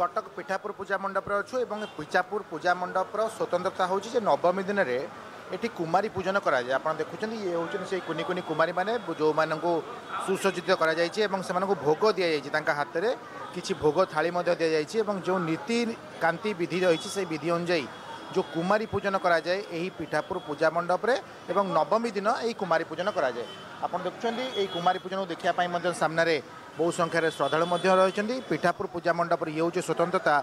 কটক পিঠাপুর পূজা মণ্ডপে অছু এবং পিঠাপুর পূজা মণ্ডপর স্বতন্ত্রতা হচ্ছে যে নবমী দিনের এটি কুমারী পূজন করা যায় আপনার দেখুছেন ইয়ে হচ্ছেন সেই কুনি কুনি কুমারী মানে যে সুসজ্জিত করা যাই এবং সে ভোগ দিয়া যাইছে তাঁর হাতের কিছু ভোগ থাড়ি দিয়া যাইছে এবং যে নীতি কান্তি বিধি রয়েছে সেই বিধি অনুযায়ী যে কুমারী পূজন করা যায় এই পিঠাপুর পূজা মণ্ডপরে এবং নবমী দিন এই কুমারী পূজন করা যায় আপনার দেখুছেন এই কুমারী পূজন দেখা সামনে বহু সংখ্যার শ্রদ্ধাড়ু রয়েছেন পিঠাপুর পূজা মণ্ডপর ইয়ে হচ্ছে স্বতন্ত্রতা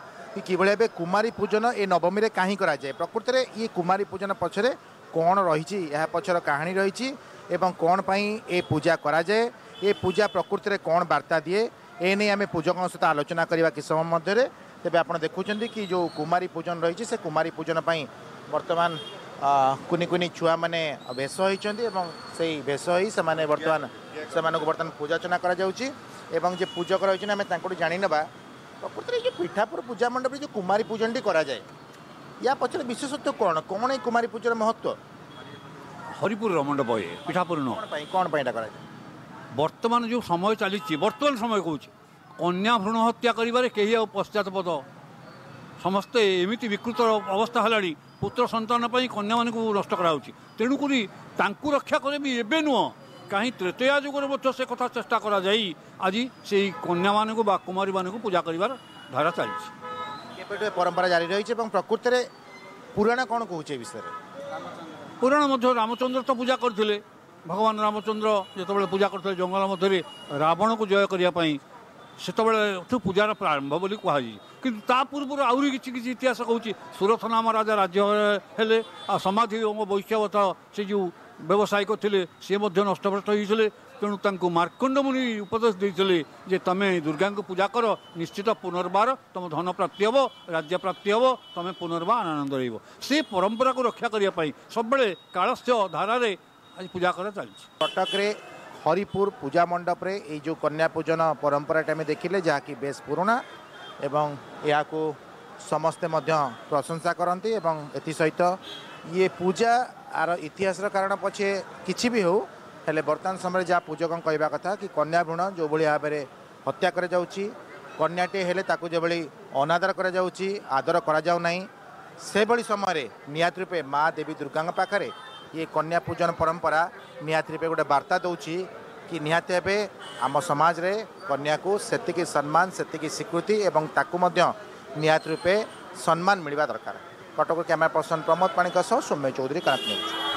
কিভাবে এবার কুমারী পূজন এ নবমীরে কাহি করা যায় প্রকৃতরে ই ইয়ে কুমারী পূজন পছরে কোণ রয়েছে এর পছর কাহিনী রয়েছে এবং কোণ পাই এ পূজা করা যায় এ পূজা প্রকৃতি কোণ বার্তা দিয়ে এ নিয়ে আমি পূজকঙ্ সহ আলোচনা করা কি সময় মধ্যে তবে আপনার দেখুম কি যে কুমারী পূজন রয়েছে সে কুমারী পূজন পাই বর্তমান କୁନି କୁନି ଛୁଆମାନେ ଭେଷ ହୋଇଛନ୍ତି ଏବଂ ସେଇ ଭେଷ ହୋଇ ସେମାନେ ବର୍ତ୍ତମାନ ସେମାନଙ୍କୁ ବର୍ତ୍ତମାନ ପୂଜାର୍ଚ୍ଚନା କରାଯାଉଛି ଏବଂ ଯେ ପୂଜା କରାଯାଉଛି ଆମେ ତାଙ୍କଠୁ ଜାଣିନେବା ପ୍ରକୃତରେ ଏ ଯେଉଁ ପିଠାପୁର ପୂଜା ମଣ୍ଡପରେ ଯେଉଁ କୁମାରୀ ପୂଜନଟି କରାଯାଏ ୟା ପଛରେ ବିଶେଷତ୍ୱ କ'ଣ କ'ଣ ଏଇ କୁମାରୀ ପୂଜାର ମହତ୍ତ୍ୱ ହରିପୁରର ମଣ୍ଡପ ଇଏ ପିଠାପୁର ନୁହଁ ପାଇଁ କ'ଣ ପାଇଁ ଏଇଟା କରାଯାଏ ବର୍ତ୍ତମାନ ଯେଉଁ ସମୟ ଚାଲିଛି ବର୍ତ୍ତମାନ ସମୟ କହୁଛି କନ୍ୟା ଭ୍ରୂଣ ହତ୍ୟା କରିବାରେ କେହି ଆଉ ପଶ୍ଚାତପଦ ସମସ୍ତେ ଏମିତି ବିକୃତ ଅବସ୍ଥା ହେଲାଣି ପୁତ୍ର ସନ୍ତାନ ପାଇଁ କନ୍ୟାମାନଙ୍କୁ ନଷ୍ଟ କରାହେଉଛି ତେଣୁକରି ତାଙ୍କୁ ରକ୍ଷା କରିବି ଏବେ ନୁହଁ କାହିଁ ତ୍ରେତୟା ଯୁଗରେ ମଧ୍ୟ ସେ କଥା ଚେଷ୍ଟା କରାଯାଇ ଆଜି ସେଇ କନ୍ୟାମାନଙ୍କୁ ବା କୁମାରୀମାନଙ୍କୁ ପୂଜା କରିବାର ଧାରା ଚାଲିଛି ଏପଟେ ପରମ୍ପରା ଜାରି ରହିଛି ଏବଂ ପ୍ରକୃତରେ ପୁରାଣ କ'ଣ କହୁଛି ଏ ବିଷୟରେ ପୁରାଣ ମଧ୍ୟ ରାମଚନ୍ଦ୍ର ତ ପୂଜା କରିଥିଲେ ଭଗବାନ ରାମଚନ୍ଦ୍ର ଯେତେବେଳେ ପୂଜା କରିଥିଲେ ଜଙ୍ଗଲ ମଧ୍ୟରେ ରାବଣକୁ ଜୟ କରିବା ପାଇଁ ସେତେବେଳେ ପୂଜାର ପ୍ରାରମ୍ଭ ବୋଲି କୁହାଯାଇଛି କିନ୍ତୁ ତା ପୂର୍ବରୁ ଆହୁରି କିଛି କିଛି ଇତିହାସ କହୁଛି ସୁରଥ ନାମ ରାଜା ରାଜ୍ୟ ହେଲେ ଆଉ ସମାଧି ଏବଂ ବୈଶ୍ୟବତ ସେ ଯେଉଁ ବ୍ୟବସାୟିକ ଥିଲେ ସିଏ ମଧ୍ୟ ନଷ୍ଟଭ୍ରଷ୍ଟ ହୋଇଥିଲେ ତେଣୁ ତାଙ୍କୁ ମାର୍କଣ୍ଡମୁନି ଉପଦେଶ ଦେଇଥିଲେ ଯେ ତୁମେ ଦୁର୍ଗାଙ୍କୁ ପୂଜା କର ନିଶ୍ଚିତ ପୁନର୍ବାର ତୁମ ଧନ ପ୍ରାପ୍ତି ହେବ ରାଜ୍ୟ ପ୍ରାପ୍ତି ହେବ ତୁମେ ପୁନର୍ବାର ଆନନ୍ଦ ରହିବ ସେ ପରମ୍ପରାକୁ ରକ୍ଷା କରିବା ପାଇଁ ସବୁବେଳେ କାଳସ୍ୟ ଧାରାରେ ଆଜି ପୂଜା କରା ଚାଲିଛି କଟକରେ হরিপুর পূজা মণ্ডপে এই যে কন্যা পূজন পরম্পরাটি আমি দেখিলে যা কি বেশ পুরোনা এবং ইয়াকু ସମସ୍ତେ ମଧ୍ୟ ପ୍ରଶଂସା କରନ୍ତି ଏବଂ ଏଥିସହିତ ଇଏ ପୂଜା ଆର ଇତିହାସର କାରଣ ପଛେ କିଛି ବି ହେଉ ହେଲେ ବର୍ତ୍ତମାନ ସମୟରେ ଯାହା ପୂଜକଙ୍କ କହିବା କଥା କି କନ୍ୟା ଭ୍ରୂଣ ଯେଉଁଭଳି ଭାବରେ ହତ୍ୟା କରାଯାଉଛି କନ୍ୟାଟିଏ ହେଲେ ତାକୁ ଯେଭଳି ଅନାଦର କରାଯାଉଛି ଆଦର କରାଯାଉ ନାହିଁ ସେଭଳି ସମୟରେ ନିହାତି ରୂପେ ମା ଦେବୀ ଦୁର୍ଗାଙ୍କ ପାଖରେ ये कन्या पूजन परंपरा निहाती रूपे गोटे बार्ता दूची कि निहाती भाव आम समाज रे कन्या को सेतिकी सम्मान सेतिकी स्वीकृति एवं ताकू निहाती रूपे सम्मान मिलवा दरकार कटक कैमेरा पर्सन प्रमोद पाणी सौम्य चौधरी कनक न्यूज